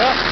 Yeah.